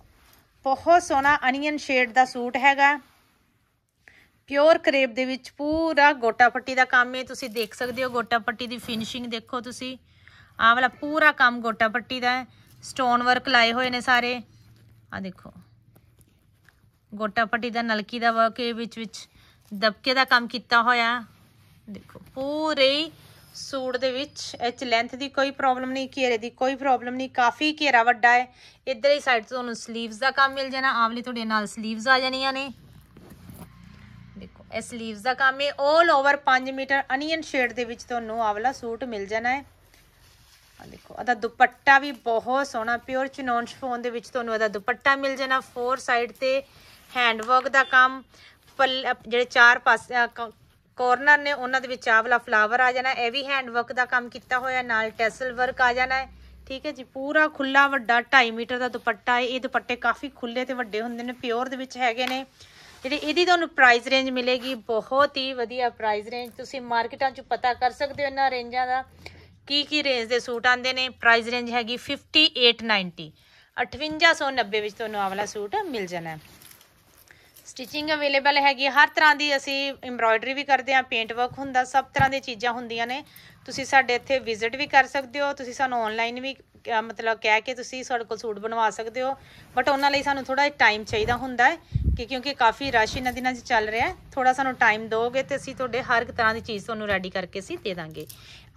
ਬਹੁਤ ਸੋਹਣਾ ਅਨੀਅਨ ਸ਼ੇਡ ਦਾ ਸੂਟ ਹੈਗਾ। ਪਿਓਰ ਕਰੇਪ ਦੇ ਵਿੱਚ ਪੂਰਾ ਗੋਟਾ ਪੱਟੀ ਦਾ ਕੰਮ ਹੈ ਤੁਸੀਂ ਦੇਖ ਸਕਦੇ ਹੋ ਗੋਟਾ ਪੱਟੀ ਦੀ ਫਿਨਿਸ਼ਿੰਗ ਦੇਖੋ ਤੁਸੀਂ। ਆਹ ਵਾਲਾ ਪੂਰਾ ਕੰਮ ਗੋਟਾ ਪੱਟੀ ਦਾ ਸਟੋਨ ਵਰਕ ਲਾਏ ਹੋਏ ਨੇ ਸਾਰੇ। ਆ ਦੇਖੋ। ਗੋਟਾ ਪੱਟੀ ਦਾ, ਨਲਕੀ ਦਾ ਵਰਕ ਇਹ ਵਿੱਚ ਵਿੱਚ ਦਬਕੇ ਦਾ ਕੰਮ ਕੀਤਾ ਹੋਇਆ। ਦੇਖੋ, ਪੂਰੇ ਸੂਟ ਦੇ ਵਿੱਚ ਇਹ ਲੈਂਥ ਦੀ ਕੋਈ ਪ੍ਰੋਬਲਮ ਨਹੀਂ, ਘੇਰੇ ਦੀ ਕੋਈ ਪ੍ਰੋਬਲਮ ਨਹੀਂ, ਕਾਫੀ ਘੇਰਾ ਵੱਡਾ ਹੈ। ਇੱਧਰ ਹੀ ਸਾਈਡ ਤੋਂ ਤੁਹਾਨੂੰ ਸਲੀਵਸ ਦਾ ਕੰਮ ਮਿਲ ਜਾਣਾ। ਆਵਲੀ ਤੁਹਾਡੇ ਨਾਲ ਸਲੀਵਸ ਆ ਜਾਣੀਆਂ ਨੇ। ਦੇਖੋ, ਇਹ ਸਲੀਵਸ ਦਾ ਕੰਮ ਹੈ। 올 ਓਵਰ 5 ਮੀਟਰ ਅਨੀਅਨ ਸ਼ੇਡ ਦੇ ਵਿੱਚ ਤੁਹਾਨੂੰ ਆਵਲਾ ਸੂਟ ਮਿਲ ਜਾਣਾ ਹੈ। ਉਹਦਾ ਦੁਪੱਟਾ ਵੀ ਬਹੁਤ ਸੋਹਣਾ ਪਿਓਰ ਚਨੌਨ ਸ਼ਫੋਨ ਦੇ ਵਿੱਚ ਤੁਹਾਨੂੰ ਇਹਦਾ ਦੁਪੱਟਾ ਮਿਲ ਜਾਣਾ ਫੋਰ ਸਾਈਡ ਤੇ ਹੈਂਡ ਵਰਕ ਦਾ ਕੰਮ ਜਿਹੜੇ ਚਾਰ ਪਾਸੇ ਕੋਰਨਰ ਨੇ, ਉਹਨਾਂ ਦੇ ਵਿੱਚ ਆਹ ਵਾਲਾ ਫਲਾਵਰ ਆ ਜਾਣਾ, ਇਹ ਵੀ ਹੈਂਡ ਵਰਕ ਦਾ ਕੰਮ ਕੀਤਾ ਹੋਇਆ, ਨਾਲ ਟੈਸਲ ਵਰਕ ਆ ਜਾਣਾ ਹੈ, ਠੀਕ ਹੈ ਜੀ, ਪੂਰਾ ਖੁੱਲਾ ਵੱਡਾ 2.5 ਮੀਟਰ ਦਾ ਦੁਪੱਟਾ ਹੈ, ਇਹ ਦੁਪੱਟੇ ਕਾਫੀ ਖੁੱਲੇ ਤੇ ਵੱਡੇ ਹੁੰਦੇ ਨੇ ਪਿਓਰ ਦੇ ਵਿੱਚ ਹੈਗੇ ਨੇ, ਜਿਹੜੀ ਇਹਦੀ ਤੁਹਾਨੂੰ ਪ੍ਰਾਈਸ ਰੇਂਜ ਮਿਲੇਗੀ, ਬਹੁਤ ਹੀ ਵਧੀਆ ਪ੍ਰਾਈਸ ਰੇਂਜ ਤੁਸੀਂ ਮਾਰਕੀਟਾਂ 'ਚ ਪਤਾ ਕਰ ਸਕਦੇ ਹੋ ਇਹਨਾਂ ਰੇਂਜਾਂ ਦਾ ਕੀ ਕੀ ਰੇਂਜ ਦੇ ਸੂਟ ਆਂਦੇ ਨੇ? ਪ੍ਰਾਈਸ ਰੇਂਜ ਹੈਗੀ 5890 5890 ਵਿੱਚ ਤੁਹਾਨੂੰ ਆਹ ਵਾਲਾ ਸੂਟ ਮਿਲ ਜਾਣਾ ਹੈ। ਸਟਿਚਿੰਗ ਅਵੇਲੇਬਲ ਹੈਗੀ ਹਰ ਤਰ੍ਹਾਂ ਦੀ ਅਸੀਂ ਐਮਬ੍ਰਾਇਡਰੀ ਵੀ ਕਰਦੇ ਆ ਪੇਂਟ ਵਰਕ ਹੁੰਦਾ, ਸਭ ਤਰ੍ਹਾਂ ਦੀਆਂ ਚੀਜ਼ਾਂ ਹੁੰਦੀਆਂ ਨੇ। ਤੁਸੀਂ ਸਾਡੇ ਇੱਥੇ ਵਿਜ਼ਿਟ ਵੀ ਕਰ ਸਕਦੇ ਹੋ, ਤੁਸੀਂ ਸਾਨੂੰ ਆਨਲਾਈਨ ਵੀ ਮਤਲਬ ਕਹਿ ਕੇ ਤੁਸੀਂ ਸਾਡੇ ਕੋਲ ਸੂਟ ਬਣਵਾ ਸਕਦੇ ਹੋ ਬਟ ਉਹਨਾਂ ਲਈ ਸਾਨੂੰ ਥੋੜਾ ਟਾਈਮ ਚਾਹੀਦਾ ਹੁੰਦਾ ਹੈ, ਕਿ ਕਿਉਂਕਿ ਕਾਫੀ ਰਸ਼ ਇਹਨਾਂ ਦਿਨਾਂ 'ਚ ਚੱਲ ਰਿਹਾ ਥੋੜਾ ਸਾਨੂੰ ਟਾਈਮ ਦਿਓਗੇ ਤੇ ਅਸੀਂ ਤੁਹਾਡੇ ਹਰ ਇੱਕ ਤਰ੍ਹਾਂ ਦੀ ਚੀਜ਼ ਤੁਹਾਨੂੰ ਰੈਡੀ ਕਰਕੇ ਅਸੀਂ ਦੇ ਦਾਂਗੇ।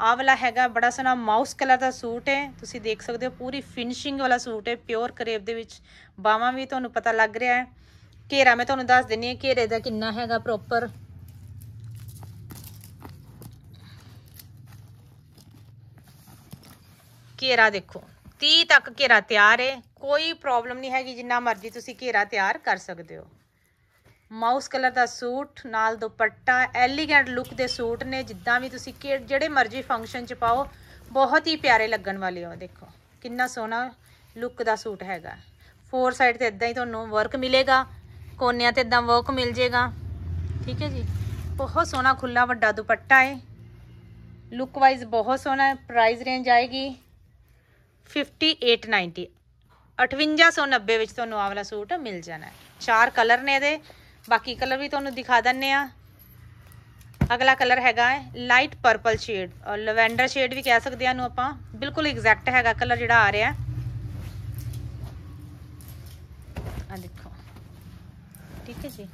ਆਹ ਵਾਲਾ ਹੈਗਾ, ਬੜਾ ਸੋਹਣਾ ਮਾਊਸ ਕਲਰ ਦਾ ਸੂਟ ਹੈ, ਤੁਸੀਂ ਦੇਖ ਸਕਦੇ ਹੋ ਪੂਰੀ ਫਿਨਿਸ਼ਿੰਗ ਵਾਲਾ ਸੂਟ ਹੈ ਪਿਓਰ ਕਰੇਬ ਦੇ ਵਿੱਚ, ਬਾਹਾਂ ਵੀ ਤੁਹਾਨੂੰ ਪਤਾ ਲੱਗ ਰਿਹਾ ਹੈ। ਘੇਰਾ ਮੈਂ ਤੁਹਾਨੂੰ ਦੱਸ ਦਿੰਨੀ ਆ ਘੇਰੇ ਦਾ ਕਿੰਨਾ ਹੈਗਾ ਪ੍ਰੋਪਰ ਘੇਰਾ ਦੇਖੋ। 30 ਤੱਕ ਘੇਰਾ ਤਿਆਰ ਹੈ ਕੋਈ ਪ੍ਰੋਬਲਮ ਨਹੀਂ ਹੈਗੀ, ਜਿੰਨਾ ਮਰਜ਼ੀ ਤੁਸੀਂ ਘੇਰਾ ਤਿਆਰ ਕਰ ਸਕਦੇ ਹੋ। ਮਾਊਸ ਕਲਰ ਦਾ ਸੂਟ, ਨਾਲ ਦੁਪੱਟਾ ਐਲੀਗੈਂਟ ਲੁੱਕ ਦੇ ਸੂਟ ਨੇ, ਜਿੱਦਾਂ ਵੀ ਤੁਸੀਂ ਜਿਹੜੇ ਮਰਜ਼ੀ ਫੰਕਸ਼ਨ 'ਚ ਪਾਓ, ਬਹੁਤ ਹੀ ਪਿਆਰੇ ਲੱਗਣ ਵਾਲੇ ਹੋ ਦੇਖੋ। ਕਿੰਨਾ ਸੋਹਣਾ ਲੁੱਕ ਦਾ ਸੂਟ ਹੈਗਾ। ਫੋਰ ਸਾਈਡ ਤੇ ਇਦਾਂ ਹੀ ਤੁਹਾਨੂੰ ਵਰਕ ਮਿਲੇਗਾ, ਕੋਨਿਆਂ ਤੇ ਇਦਾਂ ਵਰਕ ਮਿਲ ਜੇਗਾ। ਠੀਕ ਹੈ ਜੀ? ਬਹੁਤ ਸੋਹਣਾ ਖੁੱਲਾ ਵੱਡਾ ਦੁਪੱਟਾ ਹੈ ਲੁੱਕ ਵਾਈਜ਼ ਬਹੁਤ ਸੋਹਣਾ ਹੈ ਪ੍ਰਾਈਸ ਰੇਂਜ ਆਏਗੀ। 5890 5890 ਵਿੱਚ ਤੁਹਾਨੂੰ ਆਹ ਵਾਲਾ ਸੂਟ ਮਿਲ ਜਾਣਾ ਚਾਰ ਕਲਰ ਨੇ ਇਹਦੇ। ਬਾਕੀ ਕਲਰ ਵੀ ਤੁਹਾਨੂੰ ਦਿਖਾ ਦਿੰਨੇ ਆ ਅਗਲਾ ਕਲਰ ਹੈਗਾ ਹੈ ਲਾਈਟ ਪਰਪਲ ਸ਼ੇਡ ਔਰ ਲਵੈਂਡਰ ਸ਼ੇਡ ਵੀ ਕਹਿ ਸਕਦੇ ਆ ਨੂੰ ਆਪਾਂ। ਬਿਲਕੁਲ ਐਗਜ਼ੈਕਟ ਹੈਗਾ ਕਲਰ ਜਿਹੜਾ ਆ ਰਿਹਾ। ਆ ਦੇਖੋ। ਠੀਕ ਹੈ ਜੀ।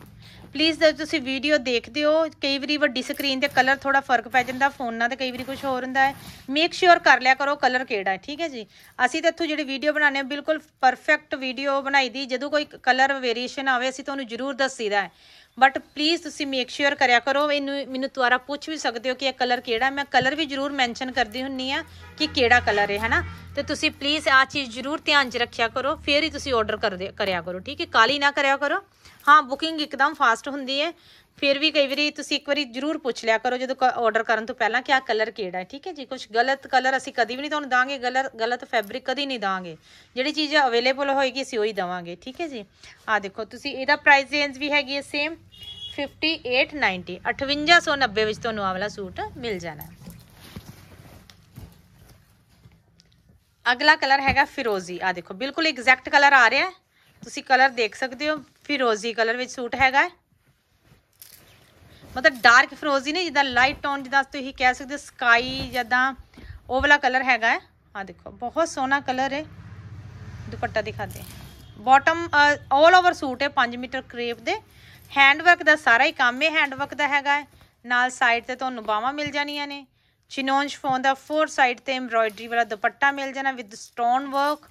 ਪਲੀਜ਼ ਤੁਸੀਂ ਵੀਡੀਓ ਦੇਖਦੇ ਹੋ, ਕਈ ਵਾਰੀ ਵੱਡੀ ਸਕਰੀਨ ਤੇ ਕਲਰ ਥੋੜਾ ਫ਼ਰਕ ਪੈ ਜਾਂਦਾ ਫੋਨਾਂ ਤੇ ਕਈ ਵਾਰੀ ਕੁਝ ਹੋਰ ਹੁੰਦਾ ਹੈ। ਮੇਕ ਸ਼ੋਰ ਕਰ ਲਿਆ ਕਰੋ ਕਲਰ ਕਿਹੜਾ ਹੈ, ਠੀਕ ਹੈ ਜੀ? ਅਸੀਂ ਤਾਂ ਇੱਥੋਂ ਜਿਹੜੀ ਵੀਡੀਓ ਬਣਾਉਂਦੇ ਆ ਬਿਲਕੁਲ ਪਰਫੈਕਟ ਵੀਡੀਓ ਬਣਾਈ ਦੀ, ਜਦੋਂ ਕੋਈ ਕਲਰ ਵੇਰੀਏਸ਼ਨ ਆਵੇ, ਅਸੀਂ ਤੁਹਾਨੂੰ ਜ਼ਰੂਰ ਦੱਸੀਦਾ ਹੈ। ਬਟ ਪਲੀਜ਼ ਤੁਸੀਂ ਮੇਕ ਸ਼ੋਰ ਕਰਿਆ ਕਰੋ, ਇਹਨੂੰ, ਮੈਨੂੰ ਦੁਆਰਾ ਪੁੱਛ ਵੀ ਸਕਦੇ ਹੋ ਕਿ ਇਹ ਕਲਰ ਕਿਹੜਾ ਮੈਂ ਕਲਰ ਵੀ ਜ਼ਰੂਰ ਮੈਂਸ਼ਨ ਕਰਦੀ ਹੁੰਨੀ ਆ ਕਿ ਕਿਹੜਾ ਕਲਰ ਹੈ, ਹਨਾ? ਤੇ ਤੁਸੀਂ ਪਲੀਜ਼ ਆ ਚੀਜ਼ ਜ਼ਰੂਰ ਧਿਆਨ 'ਚ ਰੱਖਿਆ ਕਰੋ, ਫੇਰ ਹੀ ਤੁਸੀਂ ਆਰਡਰ ਕਰਦੇ, ਕਰਿਆ ਕਰੋ, ਠੀਕ ਹੈ? ਕਾਲੀ ਨਾ ਕਰਿਆ ਕਰੋ। ਹਾਂ ਬੁਕਿੰਗ ਇੱਕਦਮ ਫਾਸਟ ਹੁੰਦੀ ਹੈ। ਫਿਰ ਵੀ ਕਈ ਵਾਰੀ ਤੁਸੀਂ ਇੱਕ ਵਾਰੀ ਜ਼ਰੂਰ ਪੁੱਛ ਲਿਆ ਕਰੋ ਜਦੋਂ ਆਰਡਰ ਕਰਨ ਤੋਂ ਪਹਿਲਾਂ ਕਿ ਆ ਕਲਰ ਕਿਹੜਾ ਹੈ, ਠੀਕ ਹੈ ਜੀ? ਕੁਝ ਗਲਤ ਕਲਰ ਅਸੀਂ ਕਦੀ ਵੀ ਨਹੀਂ ਤੁਹਾਨੂੰ ਦਾਂਗੇ, ਗਲਤ ਗਲਤ ਫੈਬਰਿਕ ਕਦੀ ਨਹੀਂ ਦਾਂਗੇ। ਜਿਹੜੀ ਚੀਜ਼ ਅਵੇਲੇਬਲ ਹੋਏਗੀ ਅਸੀਂ ਉਹੀ ਦਵਾਂਗੇ, ਠੀਕ ਹੈ ਜੀ? ਆ ਦੇਖੋ, ਤੁਸੀਂ ਇਹਦਾ ਪ੍ਰਾਈਸ ਰੇਂਜ ਵੀ ਹੈਗੀ ਹੈ ਸੇਮ 5890 5890 ਵਿੱਚ ਤੁਹਾਨੂੰ ਆ ਵਾਲਾ ਸੂਟ ਮਿਲ ਜਾਣਾ ਅਗਲਾ ਕਲਰ ਹੈਗਾ ਫਿਰੋਜ਼ੀ। ਆ ਦੇਖੋ, ਬਿਲਕੁਲ ਐਗਜ਼ੈਕਟ ਕਲਰ ਆ ਰਿਹਾ ਤੁਸੀਂ ਕਲਰ ਦੇਖ ਸਕਦੇ ਹੋ, ਫਿਰੋਜ਼ੀ ਕਲਰ ਵਿੱਚ ਸੂਟ ਹੈਗਾ ਹੈ। ਮਤਲਬ ਡਾਰਕ ਫਰੋਜ਼ੀ ਨਹੀਂ ਜਿੱਦਾਂ ਲਾਈਟ ਟੋਨ ਜਿੱਦਾਂ ਤੁਸੀਂ ਕਹਿ ਸਕਦੇ ਹੋ ਸਕਾਈ ਜਿੱਦਾਂ, ਉਹ ਵਾਲਾ ਕਲਰ ਹੈਗਾ ਹੈ। ਆ ਦੇਖੋ, ਬਹੁਤ ਸੋਹਣਾ ਕਲਰ ਹੈ। ਦੁਪੱਟਾ ਦਿਖਾਦੇ ਬਾਟਮ ਆਲ ਓਵਰ ਸੂਟ ਹੈ 5 ਮੀਟਰ ਕ੍ਰੇਪ ਦੇ। ਹੈਂਡ ਵਰਕ ਦਾ ਸਾਰਾ ਹੀ ਕੰਮ ਹੈ ਹੈਂਡ ਵਰਕ ਦਾ ਹੈਗਾ ਨਾਲ ਸਾਈਡ ਤੇ ਤੁਹਾਨੂੰ ਬਾਹਾਂ ਮਿਲ ਜਾਣੀਆਂ ਨੇ। ਚਿਨੋਨ ਸ਼ਫੋਨ ਦਾ ਫੋਰ ਸਾਈਡ ਤੇ ਐਮਬ੍ਰੋਇਡਰੀ ਵਾਲਾ ਦੁਪੱਟਾ ਮਿਲ ਜਾਣਾ with stone work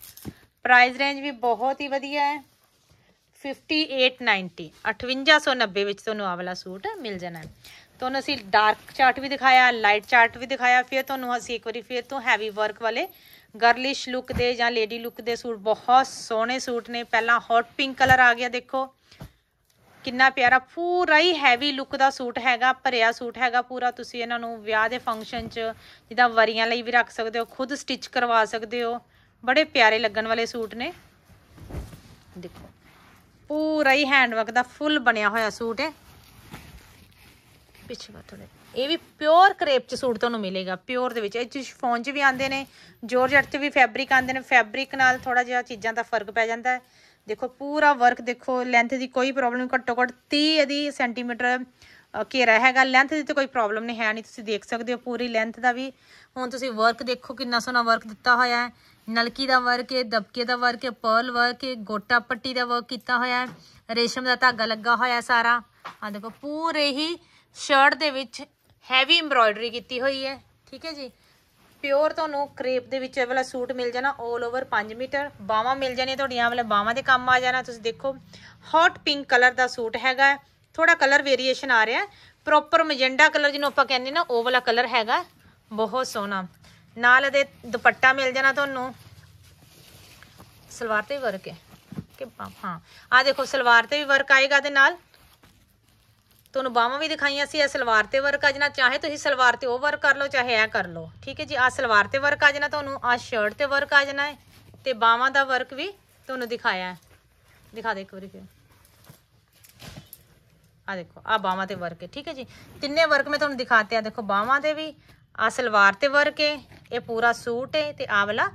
price range ਵੀ ਬਹੁਤ ਹੀ ਵਧੀਆ ਹੈ। 5890 5890 ਵਿੱਚ ਤੁਹਾਨੂੰ ਆ ਵਾਲਾ ਸੂਟ ਮਿਲ ਜਾਣਾ ਹੈ ਤੁਹਾਨੂੰ ਅਸੀਂ ਡਾਰਕ ਚਾਰਟ ਵੀ ਦਿਖਾਇਆ ਲਾਈਟ ਚਾਰਟ ਵੀ ਦਿਖਾਇਆ ਫਿਰ ਤੁਹਾਨੂੰ ਅਸੀਂ ਇੱਕ ਵਾਰੀ ਫਿਰ ਤੋਂ ਹੈਵੀ ਵਰਕ ਵਾਲੇ ਗਰਲਿਸ਼ ਲੁੱਕ ਦੇ ਜਾਂ ਲੇਡੀ ਲੁੱਕ ਦੇ ਸੂਟ ਬਹੁਤ ਸੋਹਣੇ ਸੂਟ ਨੇ ਪਹਿਲਾਂ ਹੌਟ ਪਿੰਕ ਕਲਰ ਆ ਗਿਆ ਦੇਖੋ ਕਿੰਨਾ ਪਿਆਰਾ ਪੂਰਾ ਹੀ ਹੈਵੀ ਲੁੱਕ ਦਾ ਸੂਟ ਹੈਗਾ ਭਰਿਆ ਸੂਟ ਹੈਗਾ ਪੂਰਾ ਤੁਸੀਂ ਇਹਨਾਂ ਨੂੰ ਵਿਆਹ ਦੇ ਫੰਕਸ਼ਨ 'ਚ ਜਿੱਦਾਂ ਵਰੀਆਂ ਲਈ ਵੀ ਰੱਖ ਸਕਦੇ ਹੋ ਖੁਦ ਸਟਿਚ ਕਰਵਾ ਸਕਦੇ ਹੋ ਬੜੇ ਪਿਆਰੇ ਲੱਗਣ ਵਾਲੇ ਸੂਟ ਨੇ ਦੇਖੋ ਪੂਰਾ ਹੀ ਹੈਂਡਵਰਕ ਦਾ ਫੁੱਲ ਬਣਿਆ ਹੋਇਆ ਸੂਟ ਹੈ। ਪਿੱਛੇ ਵਾ ਥੋੜੇ ਇਹ ਵੀ ਪਿਓਰ ਕਰੇਪ ਚ ਸੂਟ ਤੁਹਾਨੂੰ ਮਿਲੇਗਾ। ਪਿਓਰ ਦੇ ਵਿੱਚ। ਇਹ ਚ ਸ਼ਿਫੋਨ ਚ ਵੀ ਆਉਂਦੇ ਨੇ ਜੋਰਜਟ ਚ ਵੀ ਫੈਬਰਿਕ ਆਉਂਦੇ ਨੇ। ਫੈਬਰਿਕ ਨਾਲ ਥੋੜਾ ਜਿਹਾ ਚੀਜ਼ਾਂ ਦਾ ਫ਼ਰਕ ਪੈ ਜਾਂਦਾ ਹੈ। ਦੇਖੋ, ਪੂਰਾ ਵਰਕ ਦੇਖੋ ਲੈਂਥ ਦੀ ਕੋਈ ਪ੍ਰੋਬਲਮ ਘੱਟੋ ਘੱਟ 30 ਇਹਦੀ ਸੈਂਟੀਮੀਟਰ ਘੇਰਾ ਹੈਗਾ। ਲੈਂਥ ਦੀ ਤਾਂ ਕੋਈ ਪ੍ਰੋਬਲਮ ਨਹੀਂ, ਹੈ ਨਹੀਂ। ਤੁਸੀਂ ਦੇਖ ਸਕਦੇ ਹੋ ਪੂਰੀ ਲੈਂਥ ਦਾ ਵੀ। ਹੁਣ ਤੁਸੀਂ ਵਰਕ ਦੇਖੋ, ਕਿੰਨਾ ਸੋਹਣਾ ਵਰਕ ਦਿੱਤਾ ਹੋਇਆ ਹੈ। ਨਲਕੀ ਦਾ ਵਰਕ ਹੈ, ਦਬਕੇ ਦਾ ਵਰਕ ਹੈ ਪਰਲ ਵਰਕ ਹੈ, ਗੋਟਾ ਪੱਟੀ ਦਾ ਵਰਕ ਕੀਤਾ ਹੋਇਆ ਹੈ, ਰੇਸ਼ਮ ਦਾ ਧਾਗਾ ਲੱਗਾ ਹੋਇਆ ਸਾਰਾ। ਆ ਦੇਖੋ, ਪੂਰੇ ਹੀ ਸ਼ਰਟ ਦੇ ਵਿੱਚ ਹੈਵੀ ਐਮਬ੍ਰੋਇਡਰੀ ਕੀਤੀ ਹੋਈ ਹੈ, ਠੀਕ ਹੈ ਜੀ? ਪਿਓਰ ਤੁਹਾਨੂੰ ਕ੍ਰੇਪ ਦੇ ਵਿੱਚ ਇਹ ਵਾਲਾ ਸੂਟ ਮਿਲ ਜਾਣਾ 올 ਓਵਰ 5 ਮੀਟਰ। ਬਾਹਾਂ ਮਿਲ ਜਾਣੀਆਂ ਤੁਹਾਡੀਆਂ ਵਾਲੇ ਬਾਹਾਂ ਦੇ ਕੰਮ ਆ ਜਾਣਾ, ਤੁਸੀਂ ਦੇਖੋ। ਹੌਟ ਪਿੰਕ ਕਲਰ ਦਾ ਸੂਟ ਹੈਗਾ ਥੋੜਾ ਕਲਰ ਵੇਰੀਏਸ਼ਨ ਆ ਰਿਹਾ ਪ੍ਰੋਪਰ ਮੈਜੈਂਡਾ ਕਲਰ ਜਿਹਨੂੰ ਆਪਾਂ ਕਹਿੰਦੇ ਨਾ, ਉਹ ਵਾਲਾ ਕਲਰ ਹੈਗਾ, ਬਹੁਤ ਸੋਹਣਾ। ਨਾਲ ਇਹਦੇ ਦੁਪੱਟਾ ਮਿਲ ਜਾਣਾ ਤੁਹਾਨੂੰ। ਸਲਵਾਰ ਤੇ ਵੀ ਵਰਕ ਹੈ। ਕਿ ਹਾਂ। ਆ ਦੇਖੋ, ਸਲਵਾਰ ਤੇ ਵੀ ਵਰਕ ਆਏਗਾ ਦੇ ਨਾਲ। ਤੁਹਾਨੂੰ ਬਾਹਾਂ ਵੀ ਦਿਖਾਈਆਂ ਸੀ, ਇਹ ਸਲਵਾਰ ਤੇ ਵਰਕ ਆ ਜਾਣਾ। ਚਾਹੇ ਤੁਸੀਂ ਸਲਵਾਰ ਤੇ ਉਹ ਵਰਕ ਕਰ ਲਓ, ਚਾਹੇ ਇਹ ਕਰ ਲਓ। ਠੀਕ ਹੈ ਜੀ ਆ ਸਲਵਾਰ ਤੇ ਵਰਕ ਆ ਜਾਣਾ ਤੁਹਾਨੂੰ ਆ ਸ਼ਰਟ ਤੇ ਵਰਕ ਆ ਜਾਣਾ ਹੈ। ਤੇ ਬਾਹਾਂ ਦਾ ਵਰਕ ਵੀ ਤੁਹਾਨੂੰ ਦਿਖਾਇਆ ਹੈ। ਦਿਖਾ ਦੇ ਇੱਕ ਵਾਰੀ ਫਿਰ। ਆ ਦੇਖੋ ਆ ਬਾਹਾਂ ਤੇ ਵਰਕ ਹੈ। ਠੀਕ ਹੈ ਜੀ, ਤਿੰਨੇ ਵਰਕ ਮੈਂ ਤੁਹਾਨੂੰ ਦਿਖਾਤੇ ਆ। ਦੇਖੋ ਬਾਹਾਂ ਦੇ ਵੀ ਆ ਸਲਵਾਰ ਤੇ ਵਰਕ ਹੈ। ਇਹ ਪੂਰਾ ਸੂਟ ਹੈ ਤੇ ਆ ਵਾਲਾ,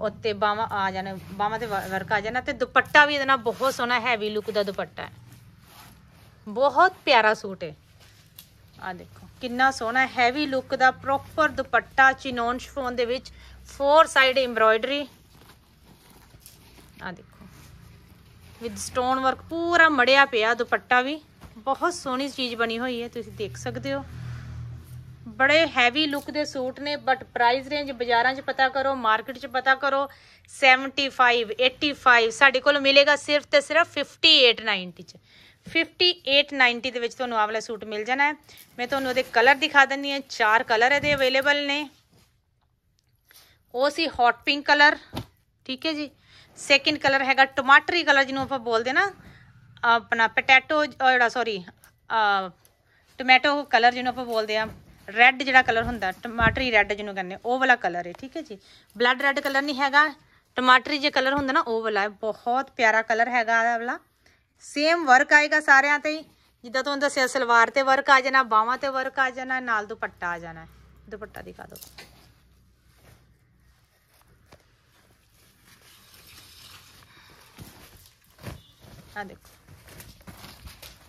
ਉੱਤੇ ਬਾਹਾਂ ਆ ਜਾਣਾ, ਬਾਹਾਂ ਤੇ ਵਰਕ ਆ ਜਾਣਾ ਤੇ ਦੁਪੱਟਾ ਵੀ ਇਹਦੇ ਨਾਲ ਬਹੁਤ ਸੋਹਣਾ ਹੈਵੀ ਲੁੱਕ ਦਾ ਦੁਪੱਟਾ ਹੈ। ਬਹੁਤ ਪਿਆਰਾ ਸੂਟ ਹੈ। ਆ ਦੇਖੋ, ਕਿੰਨਾ ਸੋਹਣਾ ਹੈਵੀ ਲੁੱਕ ਦਾ ਪ੍ਰੋਪਰ ਦੁਪੱਟਾ ਚਿਨੋਨ ਸ਼ਫੋਨ ਦੇ ਵਿੱਚ ਫੋਰ ਸਾਈਡ ਐਮਬ੍ਰੋਇਡਰੀ ਆ ਦੇਖੋ ਵਿਦ ਸਟੋਨ ਵਰਕ ਪੂਰਾ ਮੜਿਆ ਪਿਆ ਦੁਪੱਟਾ ਵੀ। ਬਹੁਤ ਸੋਹਣੀ ਚੀਜ਼ ਬਣੀ ਹੋਈ ਹੈ, ਤੁਸੀਂ ਦੇਖ ਸਕਦੇ ਹੋ। ਬੜੇ ਹੈਵੀ ਲੁੱਕ ਦੇ ਸੂਟ ਨੇ ਬਟ ਪ੍ਰਾਈਸ ਰੇਂਜ ਬਾਜ਼ਾਰਾਂ 'ਚ ਪਤਾ ਕਰੋ ਮਾਰਕੀਟ 'ਚ ਪਤਾ ਕਰੋ 75 85 ਸਾਡੇ ਕੋਲ ਮਿਲੇਗਾ ਸਿਰਫ ਤੇ ਸਿਰਫ 5890 'ਚ। 5890 ਦੇ ਵਿੱਚ ਤੁਹਾਨੂੰ ਆਹ ਵਾਲਾ ਸੂਟ ਮਿਲ ਜਾਣਾ ਹੈ। ਮੈਂ ਤੁਹਾਨੂੰ ਉਹਦੇ ਕਲਰ ਦਿਖਾ ਦਿੰਦੀ ਹਾਂ, ਚਾਰ ਕਲਰ ਇਹਦੇ ਅਵੇਲੇਬਲ ਨੇ। ਉਹ ਸੀ ਹੌਟ ਪਿੰਕ ਕਲਰ ਠੀਕ ਹੈ ਜੀ। ਸੈਕਿੰਡ ਕਲਰ ਹੈਗਾ ਟਮਾਟਰੀ ਕਲਰ ਜਿਹਨੂੰ ਆਪਾਂ ਬੋਲਦੇ ਨਾ, ਆਪਣਾ ਪੋਟੈਟੋ ਜਿਹੜਾ ਸੌਰੀ ਟੋਮੈਟੋ ਕਲਰ ਜਿਹਨੂੰ ਆਪਾਂ ਬੋਲਦੇ ਆ ਰੈੱਡ ਜਿਹੜਾ ਕਲਰ ਹੁੰਦਾ, ਟਮਾਟਰੀ ਰੈੱਡ ਜਿਹਨੂੰ ਕਹਿੰਦੇ ਉਹ ਵਾਲਾ ਕਲਰ ਹੈ ਠੀਕ ਹੈ ਜੀ? ਬਲੱਡ ਰੈੱਡ ਕਲਰ ਨਹੀਂ ਹੈਗਾ, ਟਮਾਟਰੀ ਜੇ ਕਲਰ ਹੁੰਦਾ ਨਾ, ਉਹ ਵਾਲਾ ਬਹੁਤ ਪਿਆਰਾ ਕਲਰ ਹੈਗਾ ਇਹ ਵਾਲਾ। ਸੇਮ ਵਰਕ ਆਏਗਾ ਸਾਰਿਆਂ ਤੇ ਹੀ। ਜਿੱਦਾਂ ਤੁਹਾਨੂੰ ਦੱਸਿਆ, ਸਲਵਾਰ ਤੇ ਵਰਕ ਆ ਜਾਣਾ, ਬਾਹਾਂ ਤੇ ਵਰਕ ਆ ਜਾਣਾ, ਨਾਲ ਦੁਪੱਟਾ ਆ ਜਾਣਾ। ਦੁਪੱਟਾ ਦਿਖਾ ਦਿਓ। ਆ ਦੇਖੋ।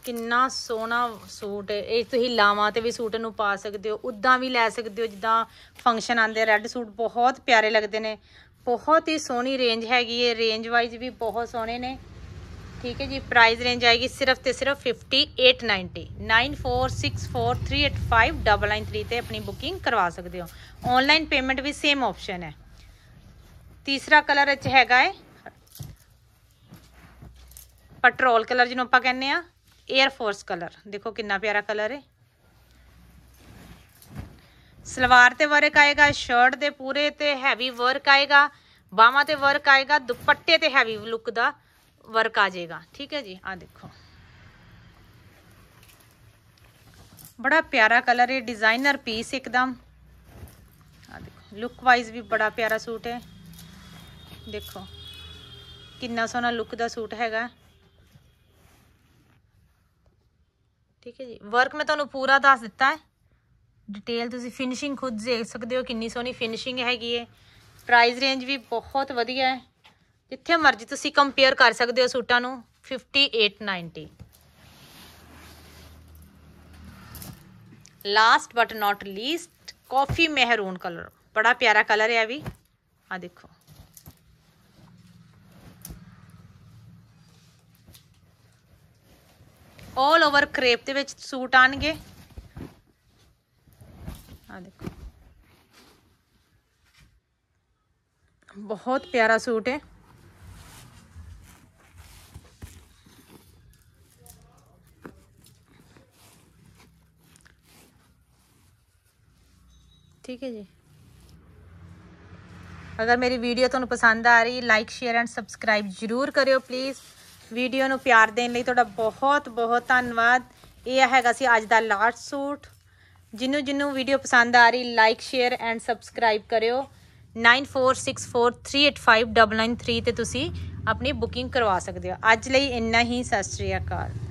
ਕਿੰਨਾ ਸੋਹਣਾ ਸੂਟ ਹੈ। ਇਹ ਤੁਸੀਂ ਲਾਵਾਂ ਤੇ ਵੀ ਸੂਟ ਨੂੰ ਪਾ ਸਕਦੇ ਹੋ, ਉਦਾਂ ਵੀ ਲੈ ਸਕਦੇ ਹੋ, ਜਿੱਦਾਂ ਫੰਕਸ਼ਨ ਆਂਦੇ ਰੈੱਡ ਸੂਟ ਬਹੁਤ ਪਿਆਰੇ ਲੱਗਦੇ ਨੇ। ਬਹੁਤ ਹੀ ਸੋਹਣੀ ਰੇਂਜ ਹੈਗੀ ਹੈ। ਰੇਂਜ ਵਾਈਜ਼ ਵੀ ਬਹੁਤ ਸੋਹਣੇ ਨੇ। ਠੀਕ ਹੈ ਜੀ ਪ੍ਰਾਈਸ ਰੇਂਜ ਆਏਗੀ ਸਿਰਫ ਤੇ ਸਿਰਫ 5890 9464385993 ਤੇ ਆਪਣੀ ਬੁਕਿੰਗ ਕਰਵਾ ਸਕਦੇ ਹੋ। ਆਨਲਾਈਨ ਪੇਮੈਂਟ ਵੀ ਸੇਮ ਆਪਸ਼ਨ ਹੈ। ਤੀਸਰਾ ਕਲਰ ਇੱਥੇ ਹੈਗਾ ਹੈ। ਪੈਟਰੋਲ ਕਲਰ ਜਿਹਨੂੰ ਆਪਾਂ ਕਹਿੰਦੇ ਆ 에ਅਰ ਫੋਰਸ ਕਲਰ ਦੇਖੋ ਕਿੰਨਾ ਪਿਆਰਾ ਕਲਰ ਹੈ ਸਲਵਾਰ ਤੇ ਵਰਕ ਆਏਗਾ ਸ਼ਰਟ ਦੇ ਪੂਰੇ ਤੇ ਹੈਵੀ ਵਰਕ ਆਏਗਾ ਬਾਹਾਂ ਤੇ ਵਰਕ ਆਏਗਾ ਦੁਪੱਟੇ ਤੇ ਹੈਵੀ ਲੁੱਕ ਦਾ ਵਰਕ ਆ ਜਾਏਗਾ ਠੀਕ ਹੈ ਜੀ ਆ ਦੇਖੋ ਬੜਾ ਪਿਆਰਾ ਕਲਰ ਹੈ ਡਿਜ਼ਾਈਨਰ ਪੀਸ ਇੱਕਦਮ ਆ ਦੇਖੋ ਲੁੱਕ ਵਾਈਜ਼ ਵੀ ਬੜਾ ਪਿਆਰਾ ਸੂਟ ਹੈ ਦੇਖੋ ਕਿੰਨਾ ਸੋਹਣਾ ਲੁੱਕ ਦਾ ਸੂਟ ਹੈਗਾ ਠੀਕ ਹੈ ਜੀ। ਵਰਕ ਮੈਂ ਤੁਹਾਨੂੰ ਪੂਰਾ ਦੱਸ ਦਿੱਤਾ ਹੈ। ਡਿਟੇਲ ਤੁਸੀਂ ਫਿਨਿਸ਼ਿੰਗ ਖੁਦ ਦੇਖ ਸਕਦੇ ਹੋ, ਕਿੰਨੀ ਸੋਹਣੀ ਫਿਨਿਸ਼ਿੰਗ ਹੈਗੀ ਹੈ। ਪ੍ਰਾਈਸ ਰੇਂਜ ਵੀ ਬਹੁਤ ਵਧੀਆ ਹੈ। ਜਿੱਥੇ ਮਰਜ਼ੀ ਤੁਸੀਂ ਕੰਪੇਅਰ ਕਰ ਸਕਦੇ ਹੋ ਸੂਟਾਂ ਨੂੰ 5890 ਲਾਸਟ ਬਟ ਨਾਟ ਲੀਸਟ ਕਾਫੀ ਮਹਿਰੂਨ ਕਲਰ ਬੜਾ ਪਿਆਰਾ ਕਲਰ ਹੈ ਵੀ। ਆ ਦੇਖੋ। ਆਲ ਓਵਰ ਕ੍ਰੇਪ ਦੇ ਵਿੱਚ ਸੂਟ ਆਣਗੇ। ਆ ਦੇਖੋ। ਬਹੁਤ ਪਿਆਰਾ ਸੂਟ ਹੈ। ਠੀਕ ਹੈ ਜੀ। ਅਗਰ ਮੇਰੀ ਵੀਡੀਓ ਤੁਹਾਨੂੰ ਪਸੰਦ ਆ ਰਹੀ ਲਾਈਕ ਸ਼ੇਅਰ ਐਂਡ ਸਬਸਕ੍ਰਾਈਬ ਜਰੂਰ ਕਰਿਓ ਪਲੀਜ਼ ਵੀਡੀਓ ਨੂੰ ਪਿਆਰ ਦੇਣ ਲਈ ਤੁਹਾਡਾ ਬਹੁਤ ਬਹੁਤ ਧੰਨਵਾਦ ਇਹ ਹੈਗਾ ਸੀ ਅੱਜ ਦਾ ਲਾਸਟ ਸੂਟ ਜਿਹਨੂੰ ਜਿਹਨੂੰ ਵੀਡੀਓ ਪਸੰਦ ਆ ਰਹੀ ਲਾਈਕ ਸ਼ੇਅਰ ਐਂਡ ਸਬਸਕ੍ਰਾਈਬ ਕਰਿਓ 9464385993 ਤੇ ਤੁਸੀਂ ਆਪਣੀ ਬੁਕਿੰਗ ਕਰਵਾ ਸਕਦੇ ਹੋ ਅੱਜ ਲਈ ਇੰਨਾ ਹੀ ਸਤਿ ਸ਼੍ਰੀ ਅਕਾਲ